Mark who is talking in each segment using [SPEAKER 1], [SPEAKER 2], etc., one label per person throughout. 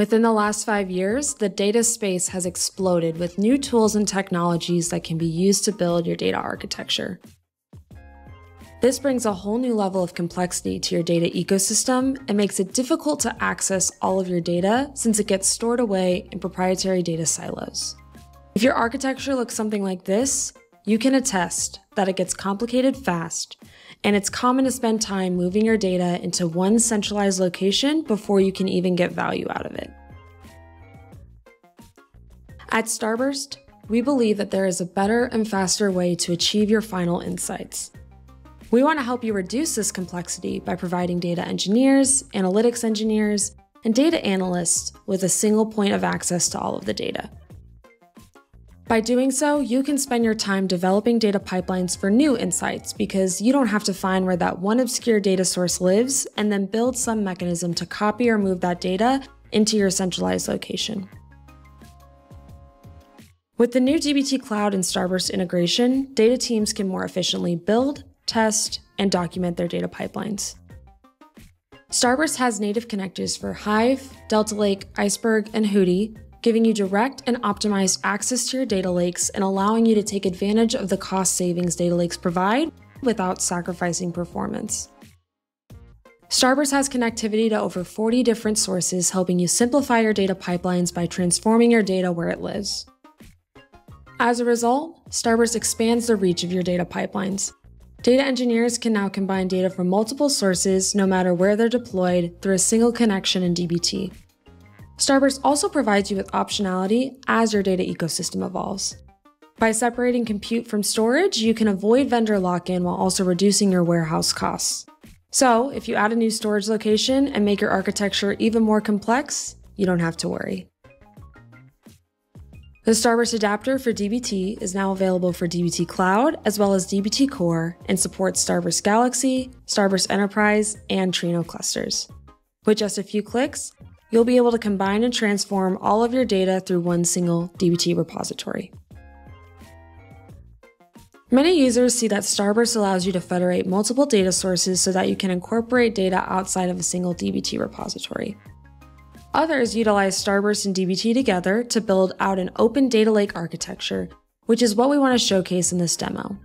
[SPEAKER 1] Within the last five years, the data space has exploded with new tools and technologies that can be used to build your data architecture. This brings a whole new level of complexity to your data ecosystem and makes it difficult to access all of your data since it gets stored away in proprietary data silos. If your architecture looks something like this, you can attest that it gets complicated fast, and it's common to spend time moving your data into one centralized location before you can even get value out of it. At Starburst, we believe that there is a better and faster way to achieve your final insights. We want to help you reduce this complexity by providing data engineers, analytics engineers, and data analysts with a single point of access to all of the data. By doing so, you can spend your time developing data pipelines for new insights because you don't have to find where that one obscure data source lives and then build some mechanism to copy or move that data into your centralized location. With the new DBT Cloud and Starburst integration, data teams can more efficiently build, test, and document their data pipelines. Starburst has native connectors for Hive, Delta Lake, Iceberg, and Hudi, giving you direct and optimized access to your data lakes and allowing you to take advantage of the cost savings data lakes provide without sacrificing performance. Starburst has connectivity to over 40 different sources, helping you simplify your data pipelines by transforming your data where it lives. As a result, Starburst expands the reach of your data pipelines, Data engineers can now combine data from multiple sources, no matter where they're deployed, through a single connection in DBT. Starburst also provides you with optionality as your data ecosystem evolves. By separating compute from storage, you can avoid vendor lock in while also reducing your warehouse costs. So, if you add a new storage location and make your architecture even more complex, you don't have to worry. The Starburst adapter for DBT is now available for DBT Cloud as well as DBT Core and supports Starburst Galaxy, Starburst Enterprise, and Trino clusters. With just a few clicks, you'll be able to combine and transform all of your data through one single DBT repository. Many users see that Starburst allows you to federate multiple data sources so that you can incorporate data outside of a single DBT repository. Others utilize Starburst and DBT together to build out an open data lake architecture, which is what we want to showcase in this demo.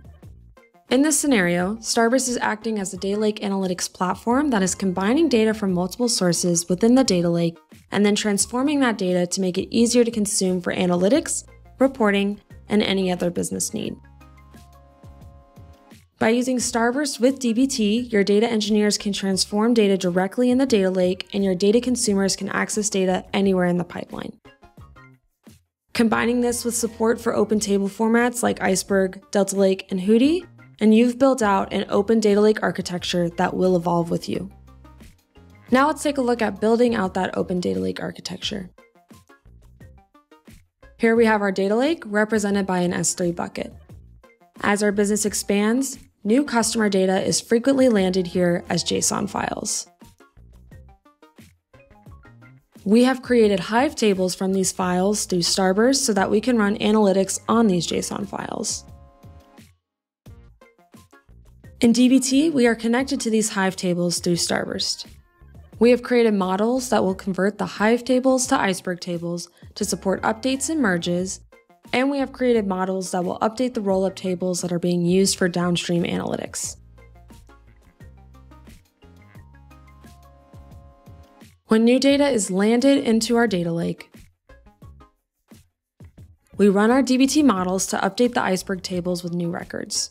[SPEAKER 1] In this scenario, Starburst is acting as a data lake analytics platform that is combining data from multiple sources within the data lake and then transforming that data to make it easier to consume for analytics, reporting, and any other business need. By using Starburst with DBT, your data engineers can transform data directly in the data lake, and your data consumers can access data anywhere in the pipeline. Combining this with support for open table formats like Iceberg, Delta Lake, and Hudi, and you've built out an open data lake architecture that will evolve with you. Now let's take a look at building out that open data lake architecture. Here we have our data lake represented by an S3 bucket. As our business expands, new customer data is frequently landed here as JSON files. We have created Hive tables from these files through Starburst so that we can run analytics on these JSON files. In DBT, we are connected to these Hive tables through Starburst. We have created models that will convert the Hive tables to Iceberg tables to support updates and merges, and we have created models that will update the rollup tables that are being used for downstream analytics. When new data is landed into our data lake, we run our DBT models to update the iceberg tables with new records.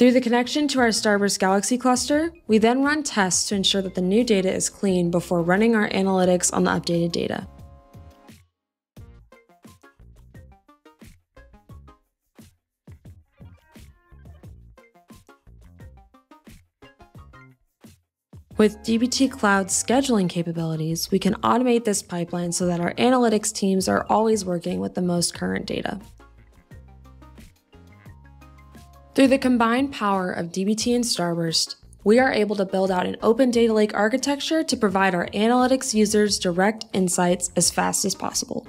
[SPEAKER 1] Through the connection to our Starburst Galaxy cluster, we then run tests to ensure that the new data is clean before running our analytics on the updated data. With DBT Cloud's scheduling capabilities, we can automate this pipeline so that our analytics teams are always working with the most current data. Through the combined power of DBT and Starburst, we are able to build out an open data lake architecture to provide our analytics users direct insights as fast as possible.